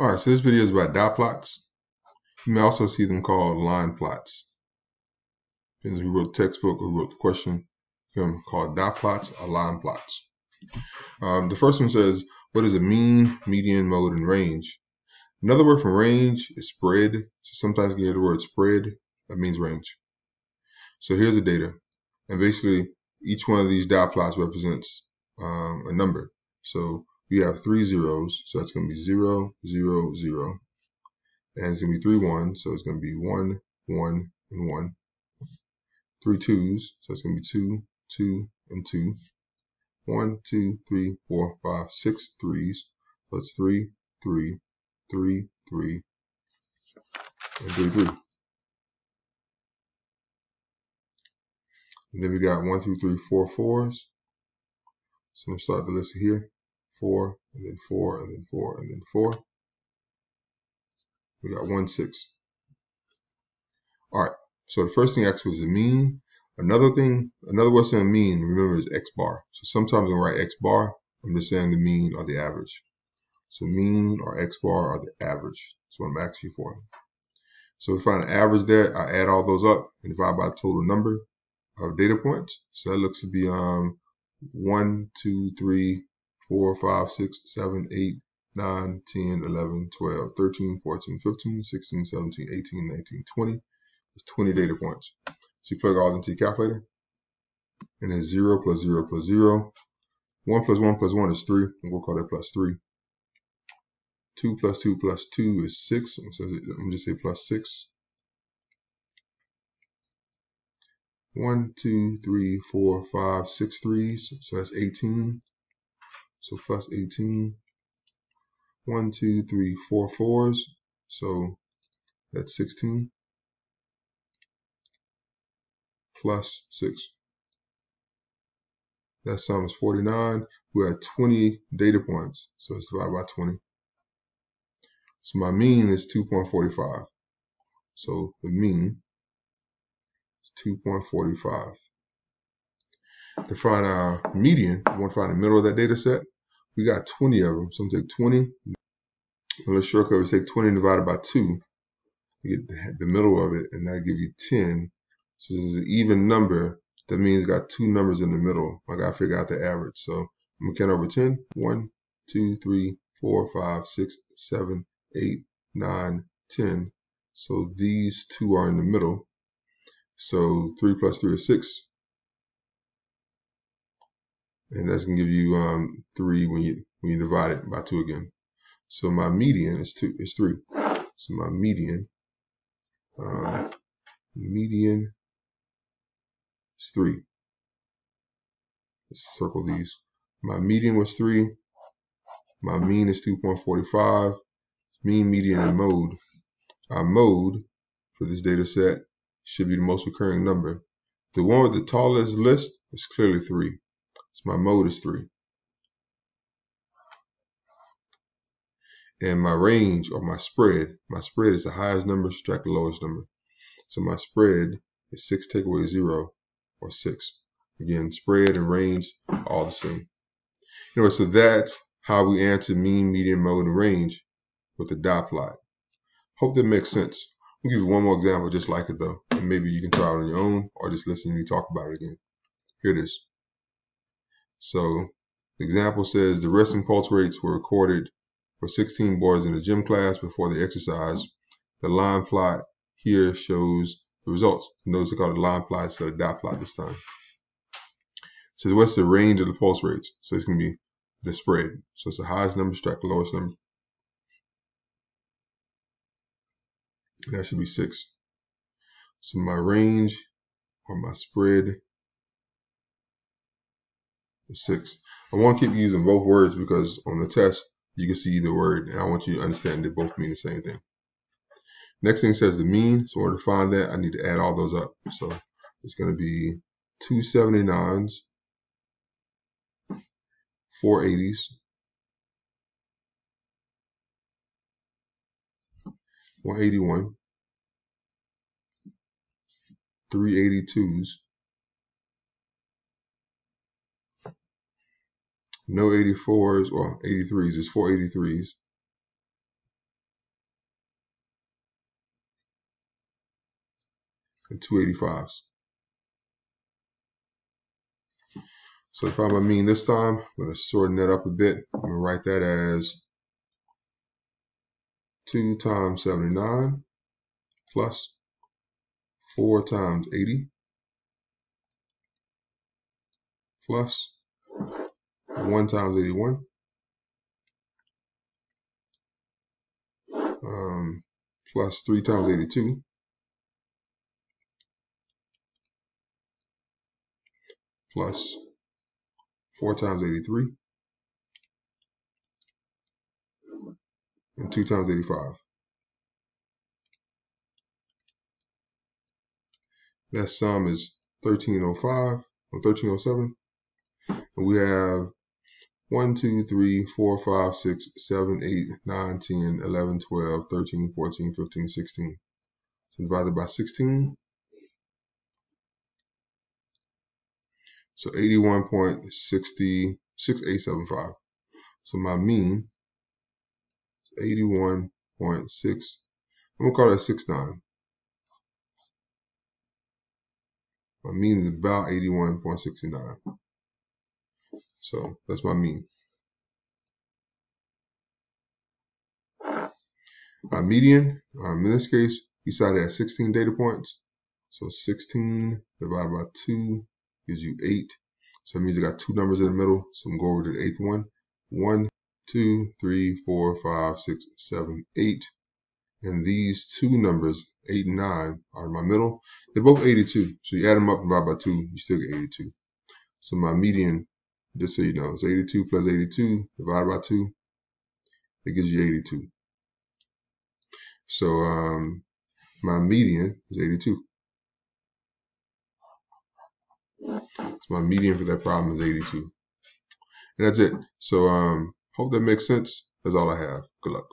All right, so this video is about dot plots. You may also see them called line plots. Depends who wrote the textbook or wrote the question. Them called dot plots or line plots. Um, the first one says, what is a mean, median, mode, and range? Another word for range is spread. So sometimes you hear the word spread, that means range. So here's the data. And basically, each one of these dot plots represents um, a number. So we have three zeros, so that's going to be 0, 0, 0. And it's going to be three ones, so it's going to be 1, 1, and 1. Three twos, so it's going to be 2, 2, and 2. 1, 2, 3, 4, 5, 6 threes. So it's 3, 3, 3, 3, and 3, 3. And then we got 1, 2, 3, 4 fours. So I'm going to start the list here. 4, and then 4, and then 4, and then 4. We got 1, 6. All right, so the first thing X was the mean. Another thing, another what's in mean, remember, is X bar. So sometimes when I write X bar, I'm just saying the mean or the average. So mean or X bar are the average. That's what I'm asking you for. So I find an average there, I add all those up and divide by total number of data points. So that looks to be um, 1, 2, 3, 4, 5, 6, 7, 8, 9, 10, 11, 12, 13, 14, 15, 16, 17, 18, 19, 20. There's 20 data points. So you plug all into your calculator. And it's 0 plus 0 plus 0. 1 plus 1 plus 1 is 3. And we'll call that plus 3. 2 plus 2 plus 2 is 6. So let me just say plus 6. 1, 2, 3, 4, 5, 6 threes. So that's 18. So plus 18. 1, 2, 3, 4 fours. So that's 16. Plus 6. That sum is 49. We have 20 data points. So it's divided by 20. So my mean is 2.45. So the mean is 2.45. To find our median, we want to find the middle of that data set. We got 20 of them. So I'm going to take 20. Let's shortcut, we take 20 divided by 2. We get the middle of it, and that gives you 10. So this is an even number. That means got two numbers in the middle. I got to figure out the average. So I'm going to count over 10. 1, 2, 3, 4, 5, 6, 7, 8, 9, 10. So these two are in the middle. So 3 plus 3 is 6. And that's to give you um, 3 when you when you divide it by 2 again. So my median is 2 is 3. So my median um, median is 3. Let's circle these. My median was 3. My mean is 2.45 mean, median, and mode. Our mode for this data set should be the most recurring number. The one with the tallest list is clearly 3. So my mode is 3. And my range or my spread, my spread is the highest number, subtract the lowest number. So my spread is 6 take away 0 or 6. Again, spread and range all the same. Anyway, so that's how we answer mean, median, mode, and range with a dot plot. Hope that makes sense. I'll give you one more example just like it though, and maybe you can try it on your own or just listen to me talk about it again. Here it is. So the example says the resting pulse rates were recorded for 16 boys in the gym class before the exercise. The line plot here shows the results. Notice they call it line plot instead of dot plot this time. It says what's the range of the pulse rates? So it's going to be the spread. So it's the highest number, strike the lowest number. That should be 6. So my range or my spread 6. I want to keep using both words because on the test, you can see the word, and I want you to understand they both mean the same thing. Next thing says the mean. So in order to find that, I need to add all those up. So it's going to be 279s, 480s, 181, 382s, No 84s, well, 83s. is four 83s. And two 85s. So if I'm a mean this time, I'm going to shorten that up a bit. I'm going to write that as 2 times 79 plus 4 times 80 plus 1 times 81 um, plus 3 times 82 plus 4 times 83 and 2 times 85. That sum is 1305 or 1307. And we have 1, 2, 3, 4, 5, 6, 7, 8, 9, 10, 11, 12, 13, 14, 15, 16. So divided by 16. So 81.66875. So my mean is 81.6. I'm going to call that 69. My mean is about 81.69. So that's my mean. My median, um, in this case, you we started at 16 data points. So 16 divided by 2 gives you 8. So it means I got two numbers in the middle. So I'm going over to the eighth one. 1, 2, 3, 4, 5, 6, 7, 8. And these two numbers, 8 and 9, are in my middle. They're both 82. So you add them up and divide by 2, you still get 82. So my median just so you know, it's 82 plus 82 divided by 2. It gives you 82. So um, my median is 82. So my median for that problem is 82. And that's it. So um, hope that makes sense. That's all I have. Good luck.